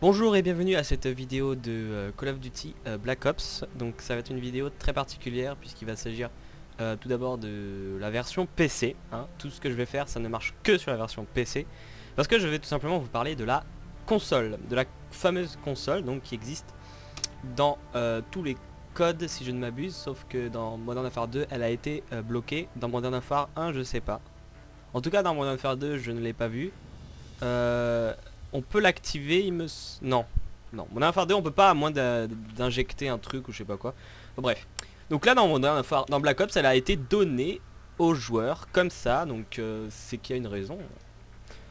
Bonjour et bienvenue à cette vidéo de euh, Call of Duty euh, Black Ops. Donc ça va être une vidéo très particulière puisqu'il va s'agir euh, tout d'abord de la version PC. hein. Tout ce que je vais faire ça ne marche que sur la version PC. Parce que je vais tout simplement vous parler de la console. De la fameuse console qui existe dans tous les codes si je ne m'abuse. Sauf que dans Modern Warfare 2 elle a été bloquée. Dans Modern Warfare 1 je sais pas. En tout cas dans Modern Warfare 2 je ne l'ai pas vu. On peut l'activer, il me... Non. Non, Warfare 2, on peut pas à moins d'injecter un truc ou je sais pas quoi. Bref. Donc là, dans dans Black Ops, elle a été donnée aux joueurs comme ça. Donc euh, c'est qu'il y a une raison.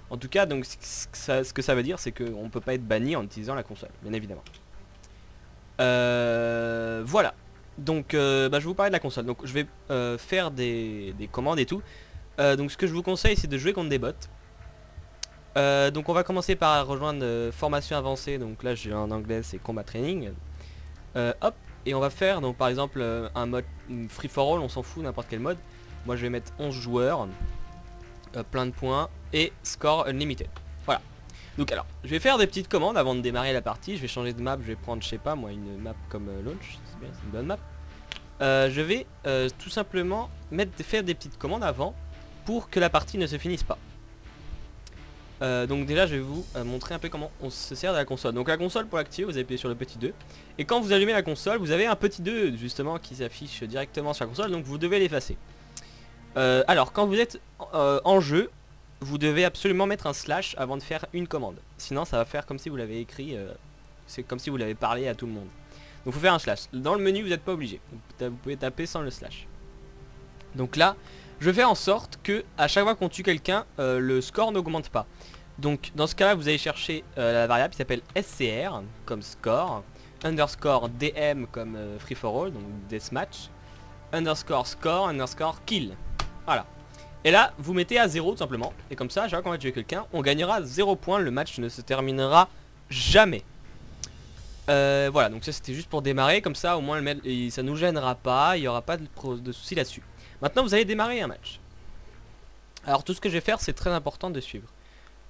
En tout cas, donc ce que ça veut dire, c'est qu'on peut pas être banni en utilisant la console, bien évidemment. Euh, voilà. Donc euh, bah, je vais vous parler de la console. Donc je vais euh, faire des, des commandes et tout. Donc ce que je vous conseille, c'est de jouer contre des bots. Euh, donc on va commencer par rejoindre euh, formation avancée, donc là j'ai en anglais c'est combat training. Euh, hop, et on va faire donc par exemple un mode free for all, on s'en fout n'importe quel mode. Moi je vais mettre 11 joueurs, plein de points et score unlimited. Voilà. Donc alors, je vais faire des petites commandes avant de démarrer la partie, je vais changer de map, je vais prendre je sais pas moi une map comme launch, c'est bien, c'est une bonne map. Je vais tout simplement mettre, faire des petites commandes avant pour que la partie ne se finisse pas. Euh, donc déjà je vais vous euh, montrer un peu comment on se sert de la console. Donc la console pour l'activer vous appuyez sur le petit 2 et quand vous allumez la console vous avez un petit 2 justement qui s'affiche directement sur la console donc vous devez l'effacer. Euh, alors quand vous êtes en jeu vous devez absolument mettre un slash avant de faire une commande. Sinon ça va faire comme si vous l'avez écrit, c'est comme si vous l'avez parlé à tout le monde. Donc faut faire un slash. Dans le menu vous n'êtes pas obligé. Vous pouvez taper sans le slash. Donc là je faire en sorte que à chaque fois qu'on tue quelqu'un euh, le score n'augmente pas. Donc dans ce cas là vous allez chercher euh, la variable qui s'appelle SCR comme score, underscore DM comme euh, free for all, donc deathmatch, underscore score, underscore kill. Voilà. Et là vous mettez à 0 tout simplement. Et comme ça, à chaque fois qu'on va tuer quelqu'un, on gagnera 0 points, le match ne se terminera jamais. Voilà, donc ça c'était juste pour démarrer, comme ça au moins ça nous gênera pas, il n'y aura pas de, de soucis là-dessus. Maintenant vous allez démarrer un match. Alors tout ce que je vais faire c'est très important de suivre.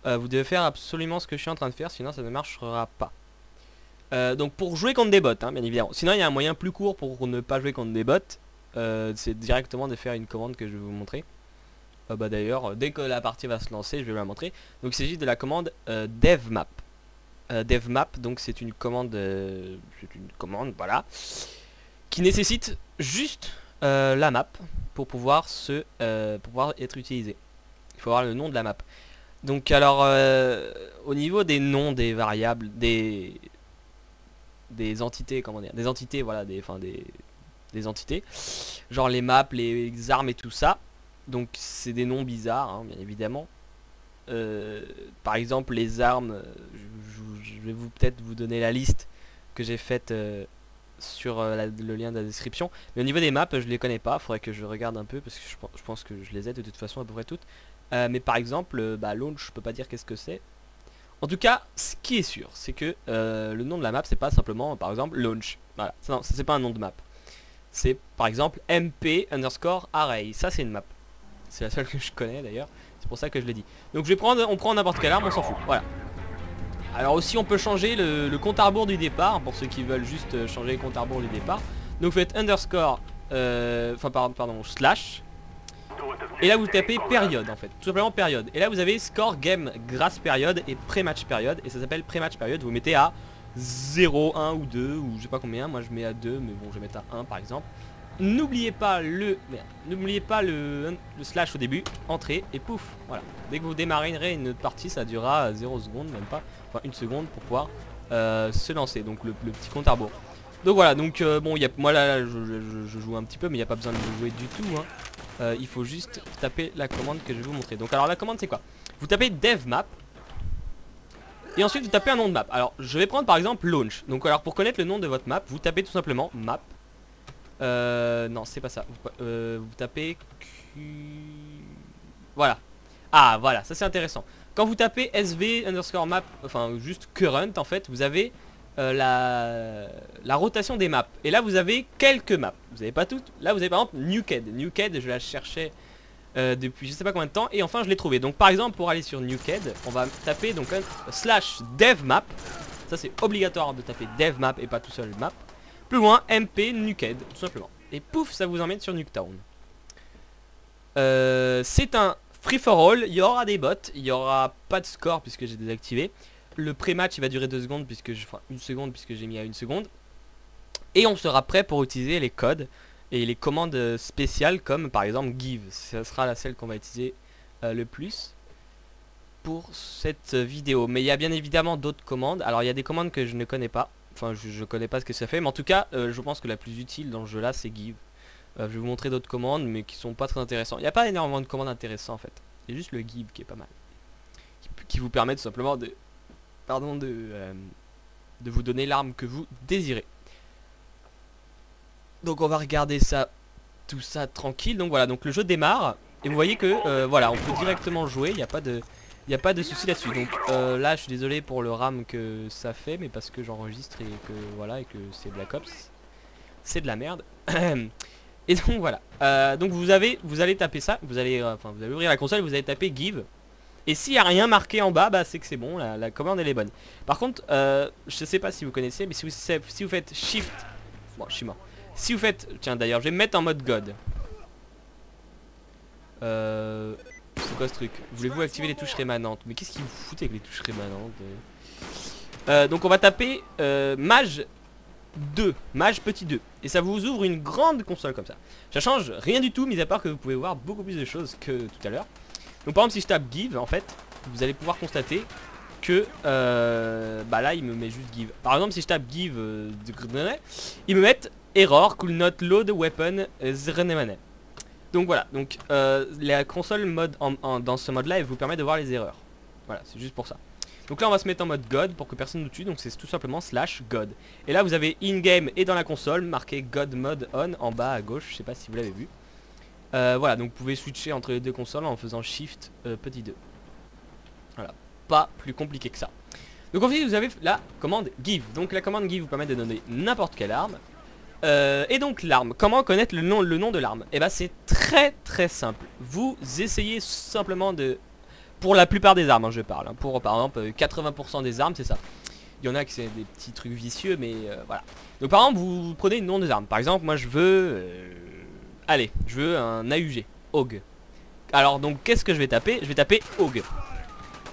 Euh, vous devez faire absolument ce que je suis en train de faire, sinon ça ne marchera pas. Euh, donc pour jouer contre des bots, hein, bien évidemment. Sinon il y a un moyen plus court pour ne pas jouer contre des bots. Euh, c'est directement de faire une commande que je vais vous montrer. Bah d'ailleurs, dès que la partie va se lancer, je vais vous la montrer. Donc il s'agit de la commande devmap. Devmap, donc c'est une commande, c'est une commande, voilà, qui nécessite juste euh, la map pour pouvoir se, euh, pouvoir être utilisée. Il faut avoir le nom de la map. Donc alors euh, au niveau des noms des variables, des des entités, comment dire, des entités, voilà, des, enfin des des entités, genre les maps, les armes et tout ça. Donc c'est des noms bizarres, hein, bien évidemment. Par exemple les armes, je, vais vous peut-être vous donner la liste que j'ai faite sur euh, le lien de la description. Mais au niveau des maps, je les connais pas, faudrait que je regarde un peu parce que je, pen- je pense que je les ai de toute façon à peu près toutes. Euh, mais par exemple, euh, bah, launch, je peux pas dire qu'est-ce que c'est. En tout cas, ce qui est sûr, c'est que le nom de la map, c'est pas simplement, par exemple, launch. Voilà, ça, ça, c'est pas un nom de map. C'est par exemple MP underscore array. Ça, c'est une map. C'est la seule que je connais d'ailleurs. C'est pour ça que je l'ai dit. Donc je vais prendre, on prend n'importe quelle arme, on s'en fout. Voilà. Alors aussi, on peut changer le, compte à rebours du départ pour ceux qui veulent juste euh, changer le compte à rebours du départ. Donc vous faites underscore, euh, enfin pardon, pardon, slash. Et là vous tapez période en fait, tout simplement période. Et là vous avez score game grâce période et pré-match période. Et ça s'appelle pré-match période. Vous mettez à 0, 1 ou 2 ou je sais pas combien. Moi je mets à 2 mais bon je vais mettre à 1 par exemple. N'oubliez pas le slash au début, entrée et pouf, voilà. Dès que vous démarrerez une partie, ça durera 0 secondes, même pas, enfin une seconde pour pouvoir euh, se lancer. Donc le, petit compte à rebours. Donc voilà, donc euh, bon, moi là, je, joue un petit peu, mais il n'y a pas besoin de jouer du tout. hein. Euh, il faut juste taper la commande que je vais vous montrer. Donc alors la commande c'est quoi? Vous tapez devmap et ensuite vous tapez un nom de map. Alors je vais prendre par exemple launch. Donc alors pour connaître le nom de votre map, vous tapez tout simplement map. Euh, non c'est pas ça. Vous, euh, vous tapez Q... Voilà. Ah voilà, ça c'est intéressant. Quand vous tapez SV underscore map, enfin juste current en fait, vous avez euh, la, la rotation des maps. Et là vous avez quelques maps. Vous avez pas toutes. Là vous avez par exemple Nuked. Nuked, je la cherchais euh, depuis je sais pas combien de temps et enfin je l'ai trouvé. Donc par exemple pour aller sur Nuked, on va taper donc slash dev map Ça c'est obligatoire de taper dev map et pas tout seul map. Plus loin, MP Nuked, tout simplement. Et pouf, ça vous emmène sur Nuketown. Euh, c'est un free for all, il y aura des bots, il y aura pas de score puisque j'ai désactivé. Le pré-match il va durer 2 secondes puisque je, enfin une seconde puisque j'ai mis à une seconde. Et on sera prêt pour utiliser les codes et les commandes spéciales comme par exemple give. Ce sera la celle qu'on va utiliser euh, le plus pour cette vidéo. Mais il y a bien évidemment d'autres commandes. Alors il y a des commandes que je ne connais pas. Enfin je, connais pas ce que ça fait. Mais en tout cas euh, je pense que la plus utile dans le jeu là c'est give. Euh, je vais vous montrer d'autres commandes mais qui sont pas très intéressantes. Il n'y a pas énormément de commandes intéressantes en fait. C'est juste le give qui est pas mal. Qui, vous permet tout simplement de... Pardon de... de vous donner l'arme que vous désirez. Donc on va regarder ça, tout ça tranquille. Donc voilà, donc le jeu démarre. Et vous voyez que euh, voilà, on peut directement jouer, il n'y a pas de... Il a pas de souci là-dessus. Donc euh, là, je suis désolé pour le RAM que ça fait, mais parce que j'enregistre et que voilà et que c'est Black Ops, c'est de la merde. et donc voilà. Euh, donc vous avez, vous allez taper ça, vous allez, enfin vous allez ouvrir la console, vous allez taper give. Et s'il n'y a rien marqué en bas, bah c'est que c'est bon, la, commande elle est bonne. Par contre, je sais pas si vous connaissez, mais si vous, si vous faites shift, bon, je suis mort. Si vous faites... Tiens d'ailleurs, je vais me mettre en mode God. Euh... C'est quoi ce truc Voulez-vous activer les touches rémanentes Mais qu'est-ce qui vous fout avec les touches rémanentes euh, Donc on va taper euh, Mage 2, Mage petit 2 Et ça vous ouvre une grande console comme ça. Ça change rien du tout, mis à part que vous pouvez voir beaucoup plus de choses que tout à l'heure. Donc par exemple si je tape Give en fait Vous allez pouvoir constater que euh, bah là il me met juste give. Par exemple si je tape give euh, il me met error could not load weapon donc voilà donc euh, la console mode dans ce mode là elle vous permet de voir les erreurs voilà c'est juste pour ça donc là on va se mettre en mode god pour que personne nous tue donc c'est tout simplement slash god et là vous avez in game et dans la console marqué god mode on en bas à gauche je sais pas si vous l'avez vu euh, voilà donc vous pouvez switcher entre les deux consoles en faisant shift petit 2 voilà pas plus compliqué que ça. Donc ensuite vous avez la commande give. Donc la commande give vous permet de donner n'importe quelle arme. Euh, et donc l'arme, comment connaître le nom, le nom de l'arme? Et eh bah ben, c'est très très simple. Vous essayez simplement de... Pour la plupart des armes, hein, je parle. Hein. pour par exemple 80% euh, des armes, c'est ça. Il y en a qui c'est des petits trucs vicieux, mais euh, voilà. Donc par exemple, vous prenez une nom des armes. Par exemple, moi je veux... allez, je veux un AUG. AUG. Alors donc qu'est-ce que je vais taper? Je vais taper AUG.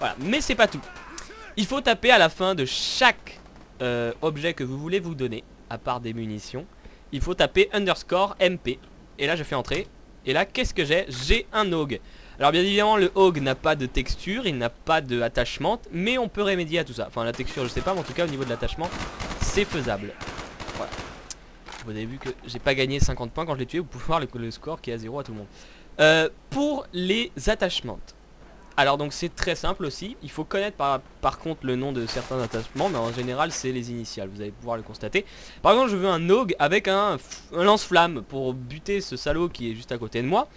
Voilà, mais c'est pas tout. Il faut taper à la fin de chaque objet que vous voulez vous donner, à part des munitions. Il faut taper underscore MP. Et là je fais entrer. Et là qu'est-ce que j'ai? J'ai un AUG. Alors bien évidemment le AUG n'a pas de texture, il n'a pas d'attachement, mais on peut remédier à tout ça. Enfin la texture je sais pas, mais en tout cas au niveau de l'attachement, c'est faisable. Voilà. Vous avez vu que j'ai pas gagné 50 points quand je l'ai tué, vous pouvez voir le, score qui est à 0 à tout le monde. Euh, pour les attachements, alors donc c'est très simple aussi, il faut connaître par, contre le nom de certains attachements, mais en général c'est les initiales, vous allez pouvoir le constater. Par exemple je veux un OG avec un, lance-flamme pour buter ce salaud qui est juste à côté de moi.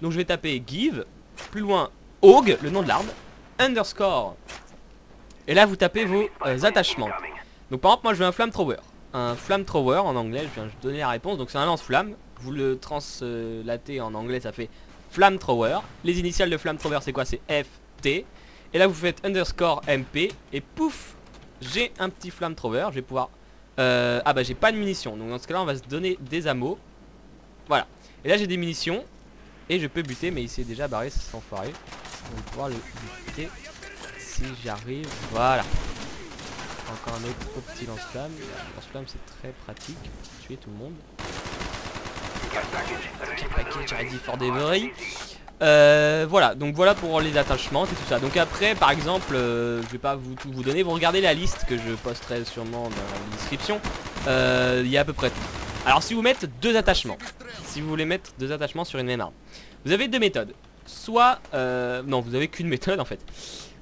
Donc je vais taper give, plus loin OG, le nom de l'arme, underscore. Et là vous tapez vos euh, attachements. Donc par exemple moi je veux un flamethrower. Un flamethrower en anglais, je viens de donner la réponse, donc c'est un lance-flamme. Vous le translatez en anglais, ça fait Flamethrower. Les initiales de Flamethrower c'est quoi? C'est FT. Et là vous faites underscore MP et pouf j'ai un petit Flamethrower. Je vais pouvoir... Euh, ah bah j'ai pas de munitions. Donc dans ce cas là on va se donner des ammo. Voilà. Et là j'ai des munitions. Et je peux buter mais il s'est déjà barré cet enfoiré. On va pouvoir le buter si j'arrive. Voilà. Encore un autre petit lance-flamme. Lance-flamme c'est très pratique. Tuer tout le monde j'aurais dit for euh, voilà, donc voilà pour les attachements et tout ça. Donc après, par exemple, euh, je vais pas vous tout vous donner. Vous regardez la liste que je posterai sûrement dans la description. Euh, il y a à peu près tout. Alors si vous mettez deux attachements, si vous voulez mettre deux attachements sur une même arme, vous avez deux méthodes. Soit, non, vous avez qu'une méthode en fait.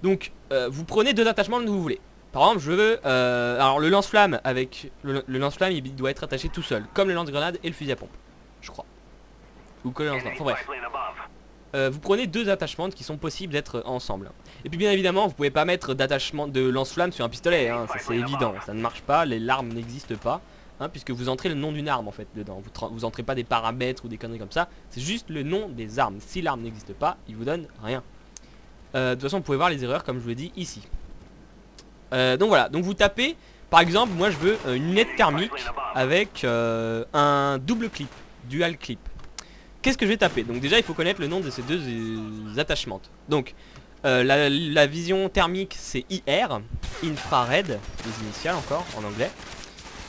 Donc, vous prenez deux attachements que vous voulez. Par exemple, je veux, alors le lance-flamme avec le lance-flamme, il doit être attaché tout seul, comme le lance-grenade et le fusil à pompe je crois. Ou coller Enfin bref. Euh, vous prenez deux attachements qui sont possibles d'être ensemble. Et puis bien évidemment, vous pouvez pas mettre d'attachement de lance-flamme sur un pistolet, hein, ça c'est évident, ça ne marche pas, les larmes n'existent pas, hein, puisque vous entrez le nom d'une arme en fait dedans, vous, vous entrez pas des paramètres ou des conneries comme ça, c'est juste le nom des armes. Si l'arme n'existe pas, il vous donne rien. Euh, de toute façon, vous pouvez voir les erreurs comme je vous l'ai dit ici. Euh, donc voilà, donc vous tapez, par exemple, moi je veux une lunette thermique avec un double clip, dual clip. Qu'est-ce que je vais taper? Donc déjà il faut connaître le nom de ces deux euh, attachements. Donc euh, la, vision thermique c'est IR, infrared, les initiales encore en anglais.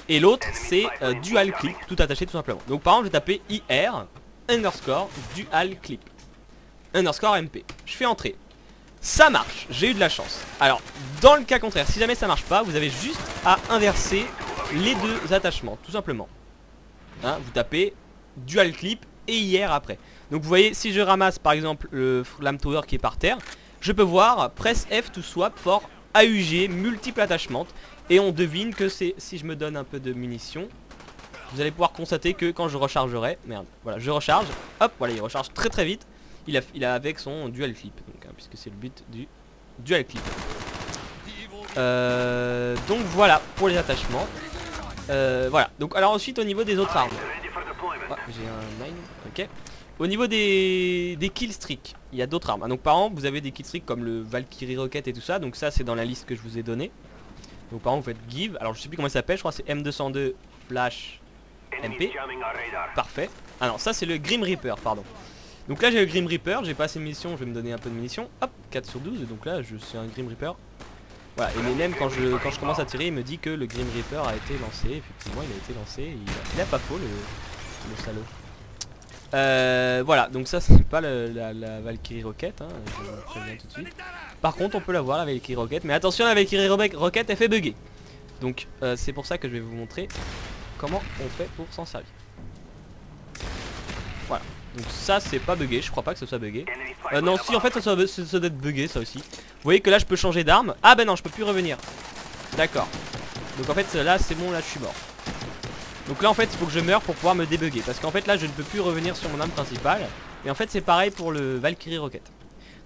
Et l'autre c'est euh, dual clip, tout attaché tout simplement. Donc par exemple je vais taper IR underscore dual clip underscore MP. Je fais entrer. Ça marche, j'ai eu de la chance. Alors, dans le cas contraire, si jamais ça marche pas, vous avez juste à inverser les deux attachements, tout simplement. Hein, vous tapez dual clip et IR après. Donc vous voyez, si je ramasse par exemple le Flame Tower qui est par terre, je peux voir press F to swap for AUG multiple attachment et on devine que c'est si je me donne un peu de munitions, vous allez pouvoir constater que quand je rechargerai, merde, voilà, je recharge, hop, voilà, il recharge très très vite. Il a, il a avec son dual clip, donc, hein, puisque c'est le but du dual clip. Euh, donc voilà pour les attachements. Euh, voilà. Donc alors ensuite au niveau des autres armes. J'ai un 9, ok. Au niveau des, des kill streaks, il y a d'autres armes. Ah, donc par exemple, vous avez des kill streaks comme le Valkyrie Rocket et tout ça. Donc ça, c'est dans la liste que je vous ai donnée. Donc par exemple, vous faites give. Alors je sais plus comment ça s'appelle. Je crois c'est M202 Flash MP. Parfait. Ah non, ça c'est le Grim Reaper, pardon. Donc là j'ai le Grim Reaper, j'ai pas assez de munitions, je vais me donner un peu de munitions. Hop, 4 sur 12, donc là je suis un Grim Reaper. Voilà, et même quand je, quand je commence à tirer, il me dit que le Grim Reaper a été lancé. Effectivement, il a été lancé. Il a, il a pas faux, le, le salaud. Euh, voilà, donc ça c'est pas la, Valkyrie Rocket, hein. Par contre, on peut la voir la Valkyrie Rocket, mais attention, la Valkyrie Ro- Rocket elle fait bugger. Donc euh, c'est pour ça que je vais vous montrer comment on fait pour s'en servir. Voilà, donc ça c'est pas buggé, je crois pas que ce soit buggé. Euh, non, si en fait ça, doit- ça, ça doit être buggé ça aussi. Vous voyez que là je peux changer d'arme. Ah ben non, je peux plus revenir. D'accord. Donc en fait là c'est bon, là je suis mort. Donc là en fait il faut que je meure pour pouvoir me débugger. Parce qu'en fait là je ne peux plus revenir sur mon arme principale. Et en fait c'est pareil pour le Valkyrie Rocket.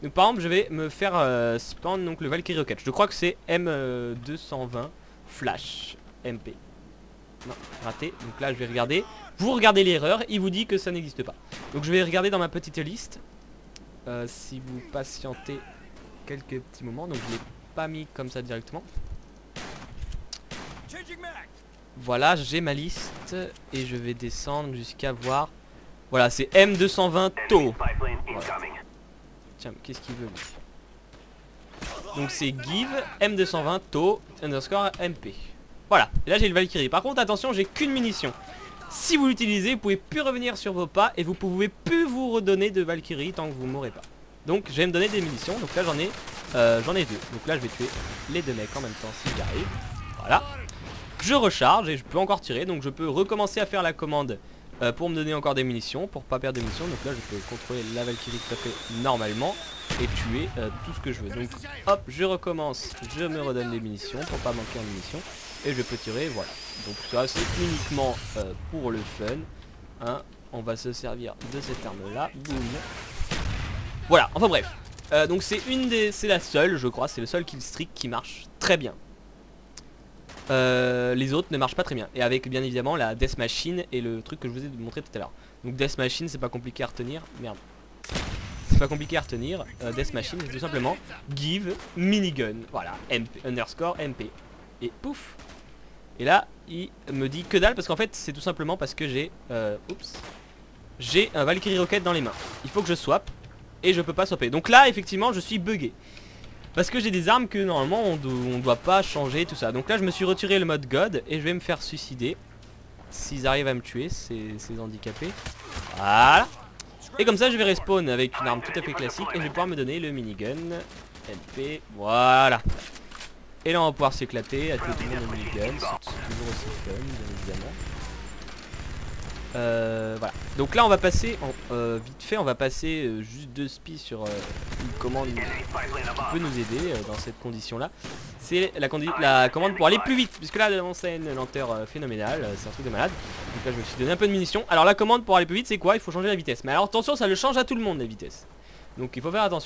Donc par exemple je vais me faire euh, spawn donc le Valkyrie Rocket. Je crois que c'est M220 Flash MP Non raté. Donc là je vais regarder. Vous regardez l'erreur. Il vous dit que ça n'existe pas. Donc je vais regarder dans ma petite liste. Euh, Si vous patientez quelques petits moments. Donc je l'ai pas mis comme ça directement voilà, j'ai ma liste et je vais descendre jusqu'à voir. Voilà, c'est M220 TO. Tiens, mais qu'est-ce qu'il veut lui? Donc c'est give M220 TO underscore MP. Voilà, là j'ai le Valkyrie. Par contre, attention, j'ai qu'une munition. Si vous l'utilisez, vous pouvez plus revenir sur vos pas et vous pouvez plus vous redonner de Valkyrie tant que vous mourrez pas. Donc je vais me donner des munitions. Donc là j'en ai, euh, j'en ai deux. Donc là je vais tuer les deux mecs en même temps si j'y arrive. Voilà. Je recharge et je peux encore tirer donc je peux recommencer à faire la commande euh, pour me donner encore des munitions pour pas perdre de munitions. Donc là je peux contrôler la Valkyrie tout à fait normalement et tuer euh, tout ce que je veux. Donc hop je recommence je me redonne des munitions pour pas manquer en munitions et je peux tirer voilà. Donc ça c'est uniquement euh, pour le fun hein. on va se servir de cette arme là boum. Voilà enfin bref. Donc c'est une des c'est la seule je crois. C'est le seul kill streak qui marche très bien euh, les autres ne marchent pas très bien. Et avec bien évidemment la Death Machine et le truc que je vous ai montré tout à l'heure. Donc Death Machine c'est pas compliqué à retenir. Merde. C'est pas compliqué à retenir. Euh, Death Machine c'est tout simplement give minigun. Voilà. MP, underscore MP. Et pouf. Et là il me dit que dalle parce qu'en fait c'est tout simplement parce que j'ai... Euh, oups. J'ai un Valkyrie Rocket dans les mains. Il faut que je swap. Et je peux pas swapper. Donc là effectivement je suis bugué. Parce que j'ai des armes que normalement on, do- doit pas changer tout ça. Donc là je me suis retiré le mode God Et je vais me faire suicider. S'ils arrivent à me tuer ces, handicapés. Voilà. Et comme ça je vais respawn avec une arme tout à fait classique Et je vais pouvoir me donner le minigun MP Voilà. Et là on va pouvoir s'éclater à tout le monde le minigun. C'est toujours euh, voilà. Donc là on va passer en, euh, vite fait on va passer euh, juste deux spies sur euh, une commande qui peut nous aider dans cette condition là. C'est la, la commande pour aller plus vite puisque là devant c'est une lenteur phénoménale, c'est un truc de malade. Donc là je me suis donné un peu de munitions. Alors la commande pour aller plus vite c'est quoi? Il faut changer la vitesse. Mais alors attention ça le change à tout le monde la vitesse. Donc il faut faire attention.